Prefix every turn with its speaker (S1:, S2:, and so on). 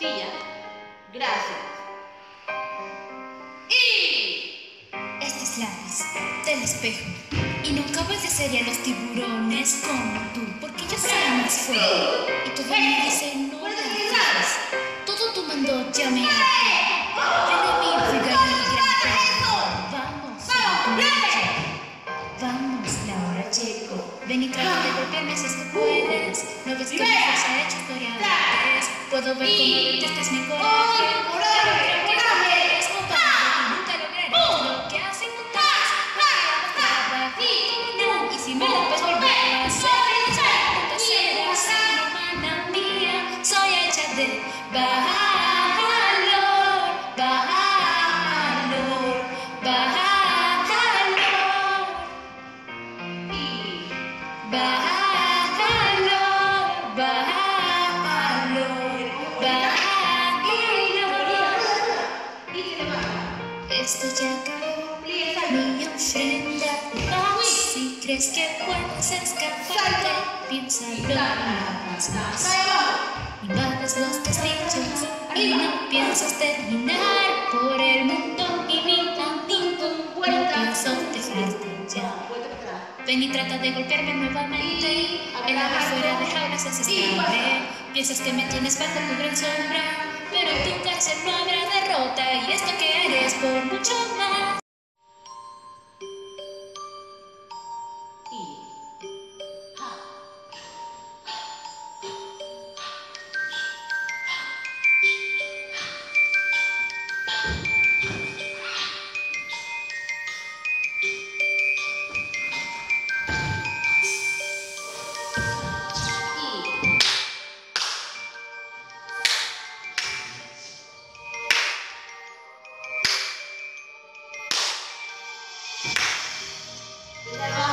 S1: Gracias. Y...
S2: Este es Laris, del espejo. Y nunca obedecería a los tiburones como tú, porque yo soy más fuerte. Y todo me Que puedes. No ves que mi fuerza ha hecho. Puedo ver cómo detestas mi coraje. Nunca lograré lo que hacen juntas. Y si me crees que puedes escaparte, piénsalo vez más. Invades los castillos y no piensas terminar por el mundo y mi no pienso dejarte ya. Ven y trata de golpearme nuevamente. El ave fuera de jaulas es estable. Piensas que me tienes bajo tu gran sombra. Pero tu cárcel no habrá derrota. Y esto que eres, por mucho Yeah.